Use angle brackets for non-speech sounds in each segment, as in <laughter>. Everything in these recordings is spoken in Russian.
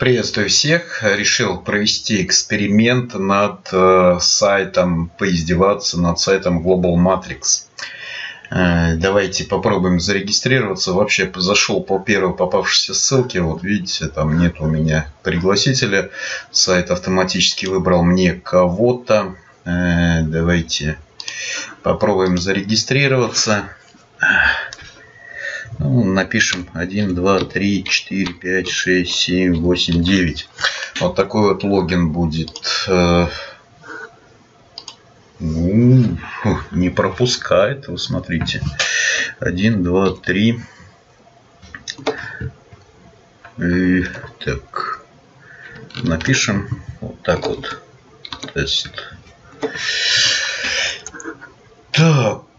Приветствую всех. Решил провести эксперимент над э, сайтом, поиздеваться над сайтом Global Matrix. Э, давайте попробуем зарегистрироваться. Вообще зашел по первой попавшейся ссылке. Вот видите, там нет у меня пригласителя. Сайт автоматически выбрал мне кого-то. Э, давайте попробуем зарегистрироваться. Ну, напишем 1, 2, 3, 4, 5, 6, 7, 8, 9. Вот такой вот логин будет. Э, ну, не пропускает, вы смотрите. 1, 2, 3. И, так. Напишем вот так вот. Тест. Так.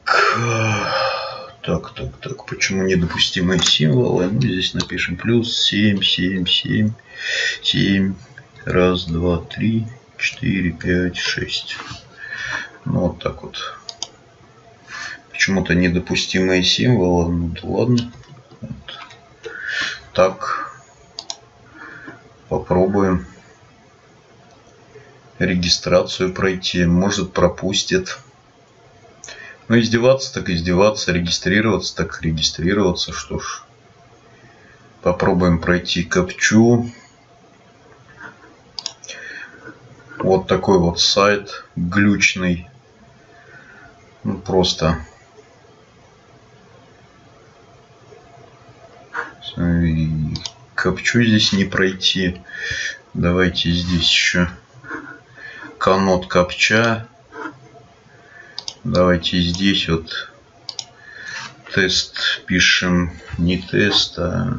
Почему недопустимые символы? Ну, здесь напишем плюс 7, 7, 7, 7. Раз, два, три, четыре, пять, шесть. Ну, вот так вот. Почему-то недопустимые символы. Ну, да ладно. Вот. Так. Попробуем регистрацию пройти. Может пропустит. Ну, издеваться так издеваться, регистрироваться так регистрироваться. Что ж, попробуем пройти капчу. Вот такой вот сайт глючный. Ну, просто. И капчу здесь не пройти. Давайте здесь еще канот капча Давайте здесь вот тест пишем не тест, а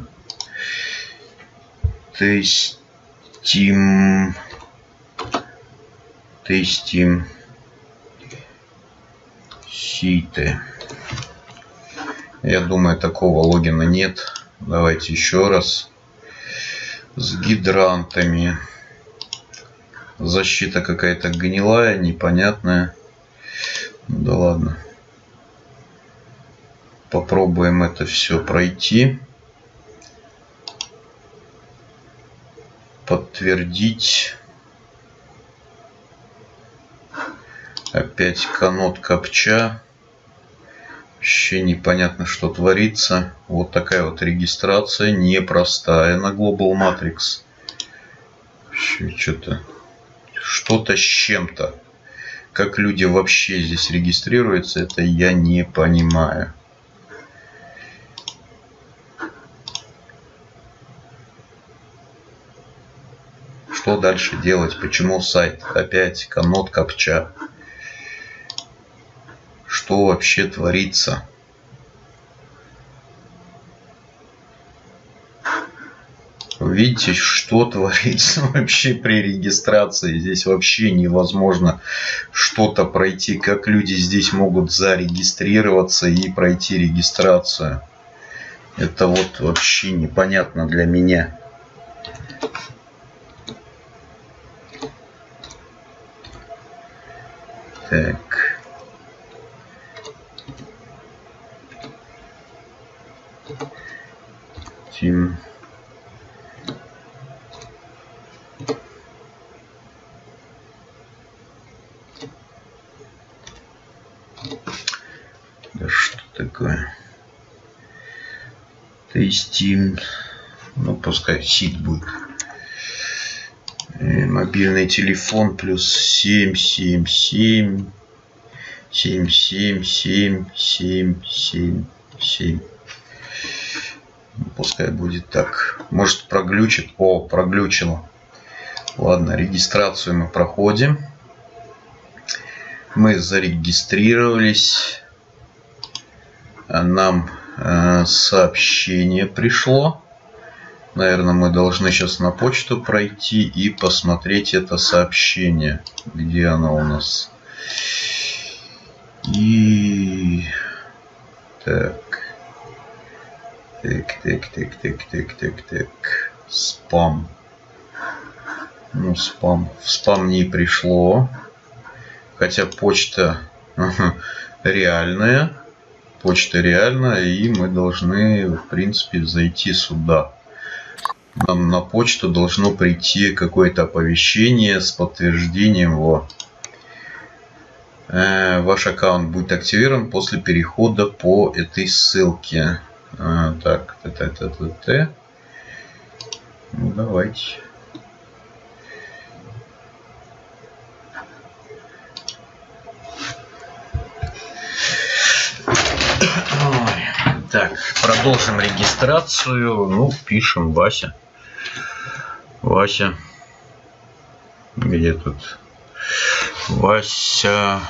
тестим тестим сите. Я думаю, такого логина нет. Давайте еще раз. С гидрантами. Защита какая-то гнилая, непонятная. Да ладно. Попробуем это все пройти. Подтвердить. Опять канот копча. Вообще непонятно, что творится. Вот такая вот регистрация непростая на Global Matrix. Что-то что-то с чем-то. Как люди вообще здесь регистрируются, это я не понимаю. Что дальше делать? Почему сайт опять канот копча? Что вообще творится? Видите, что <laughs> творится вообще при регистрации. Здесь вообще невозможно что-то пройти. Как люди здесь могут зарегистрироваться и пройти регистрацию. Это вот вообще непонятно для меня. Так. Тим. Да что такое? Тестим. Ну, пускай сид будет. И мобильный телефон плюс 777 777 777. Пускай будет так. Может проглючит. О, проглючило. Ладно, регистрацию мы проходим. Мы зарегистрировались. Нам э, сообщение пришло. Наверное, мы должны сейчас на почту пройти и посмотреть это сообщение. Где оно у нас? И... Так. Так, так, так, так, так, так, так. Спам. Ну, спам. В спам не пришло. Хотя почта <laughs> реальная. Почта реальная, и мы должны, в принципе, зайти сюда. нам на почту должно прийти какое-то оповещение с подтверждением его. Э, ваш аккаунт будет активирован после перехода по этой ссылке. А, так, т, т, т, т, т. Ну, давайте. Так, продолжим регистрацию. Ну, пишем Вася. Вася. Где тут? Вася.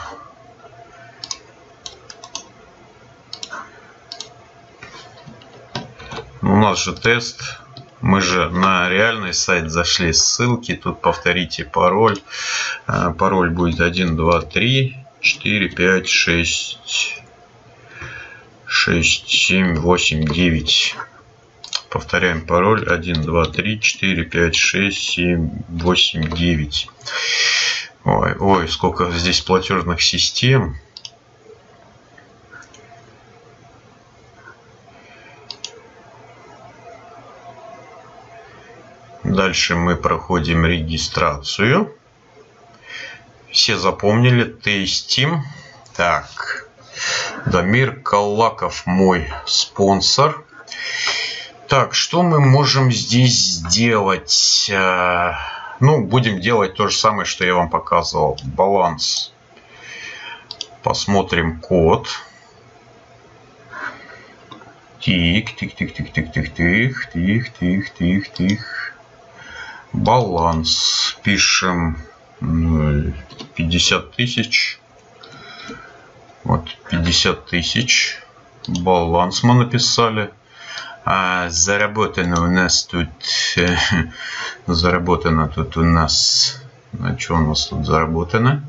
У нас же тест. Мы же на реальный сайт зашли. Ссылки. Тут повторите пароль. А, пароль будет 1, 2, 3, 4, 5, 6, шесть, семь, восемь, девять. Повторяем пароль. один, два, три, четыре, пять, шесть, семь, восемь, девять. Ой, ой, сколько здесь платежных систем. Дальше мы проходим регистрацию. Все запомнили. Тестим. Так. Дамир Калаков мой спонсор. Так, что мы можем здесь сделать? Э, ну, будем делать то же самое, что я вам показывал. Баланс. Посмотрим код. Тик, тик, тик, тик, тик, тик, тик, тик, тик, тик, тик. Баланс. Пишем 50 тысяч. Вот 50 тысяч. Баланс мы написали. А заработано у нас тут... Э, <laughs> заработано тут у нас... А что у нас тут заработано?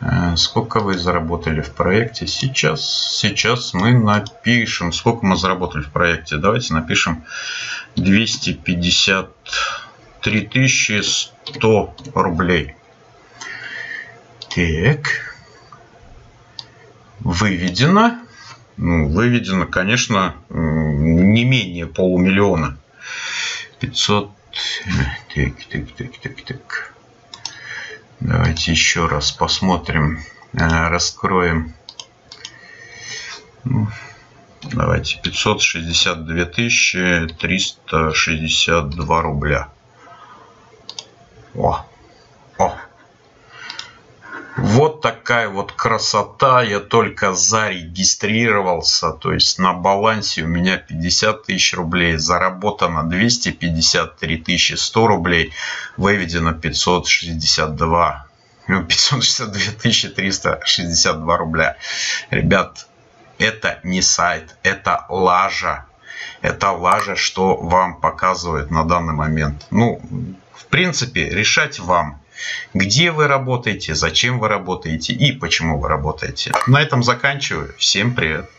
Э, сколько вы заработали в проекте сейчас? Сейчас мы напишем, сколько мы заработали в проекте. Давайте напишем 253 100 рублей. Так. Выведено ну, выведено, конечно, не менее полумиллиона. 500... Так, так, так, так, так. Давайте еще раз посмотрим, э, раскроем. Ну, давайте 562 362 рубля. О, о, такая вот красота. Я только зарегистрировался. То есть на балансе у меня 50 тысяч рублей. Заработано 253 тысячи 100 рублей. Выведено 562. 562 <laughs> тысячи 362 рубля. Ребят, это не сайт, это лажа. Это лажа, что вам показывает на данный момент. Ну, в принципе, решать вам где вы работаете, зачем вы работаете и почему вы работаете. На этом заканчиваю. Всем привет!